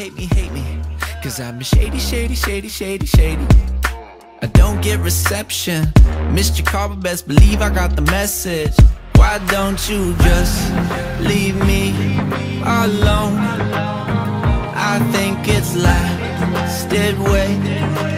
hate me, hate me. Cause I'm shady, shady, shady, shady, shady. I don't get reception. Missed your call, but best believe I got the message. Why don't you just leave me alone? I think it's last it way.